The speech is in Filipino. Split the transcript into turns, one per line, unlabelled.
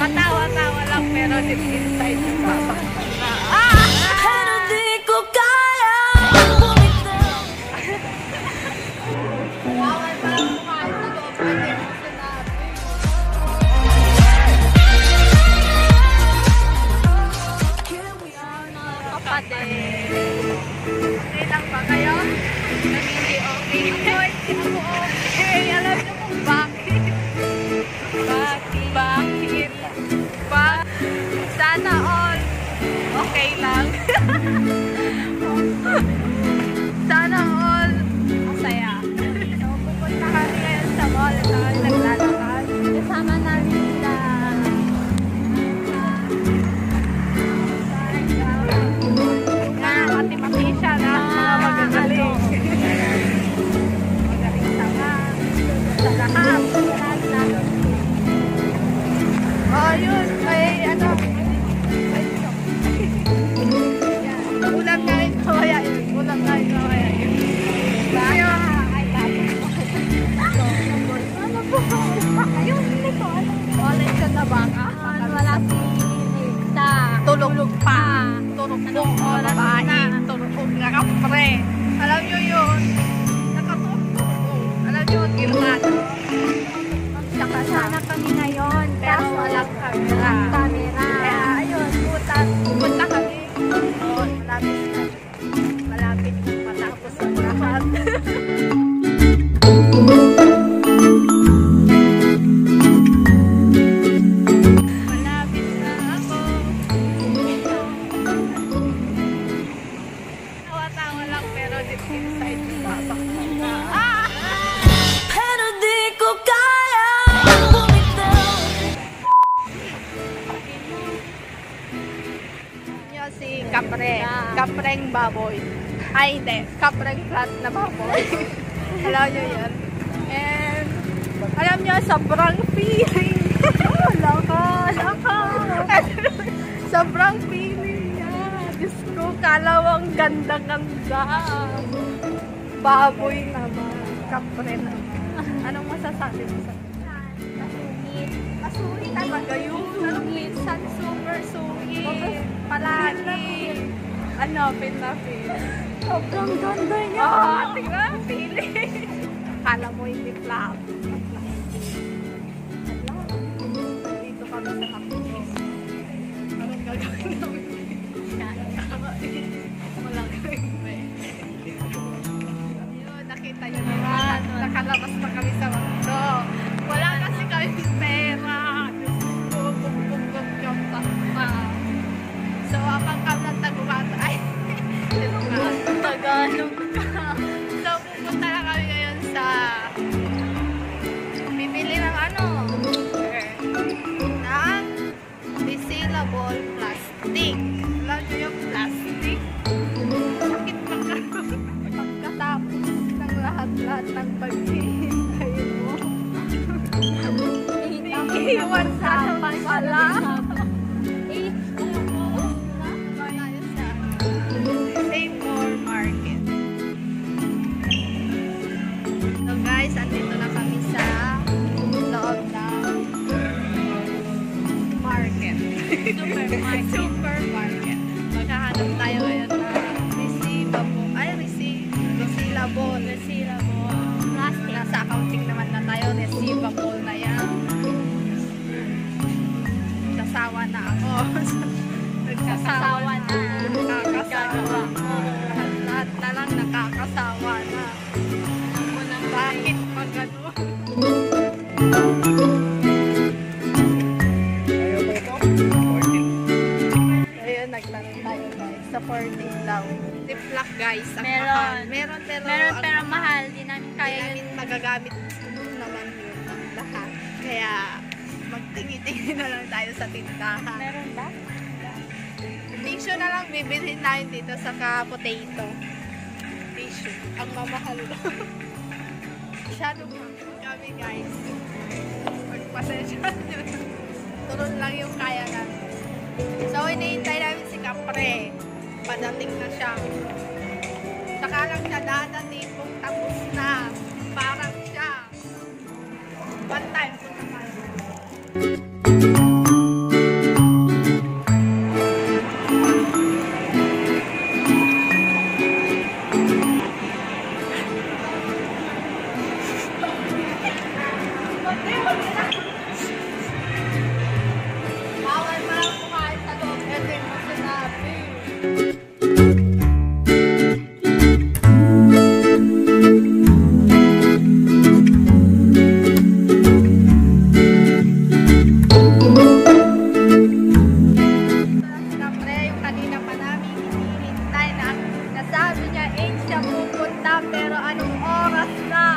Patawa-tawa lang pero deep inside yung na. Ah! 我们 baboy. Ay, hindi. Kapreng flat na baboy. alam nyo yun. And, alam nyo, sobrang feeling. Wala ka, wala ka. sobrang feeling niya. Diyos ko, kalawang ganda-ganda. Baboy naman. Kapre na. Anong masasabi mo sa
Masungit Masungit talaga yun.
Ano, pin na pin.
Sobrang ganda niya Ah, tingnan,
feeling. Akala mo hindi flap. Resealable plastic. Alam nyo yung plastic? Sakit magkaroon pagkatapos ng lahat-lahat ng paghihintay mo.
Iiwan pala. Sa
Market. So guys, andito na kami Supermarket. Supermarket. Maghahanap tayo ngayon na receivable. Ay, receive, resealable.
Resealable. Plastic. Nasa
accounting naman na tayo. Receivable na yan. Nasawa na ako. Nagsasawa na. 140 daw. Tiplak guys, ang meron. mahal. Meron pero Meron pero mahal,
di namin kaya di namin yun.
magagamit naman yun ang lahat. Kaya magtingi-tingi na lang tayo sa tindahan.
Meron ba?
Tissue na lang bibilhin tayo dito saka potato. Tissue. Ang mamahal daw. Masyadong kami guys. Magpasensya nyo. Tulon lang yung kaya namin. So, inaintay namin si Kapre padating na siya. Saka lang siya dadating kung tapos na. Parang siya. One time po naman. Thank you. pero anong oras na?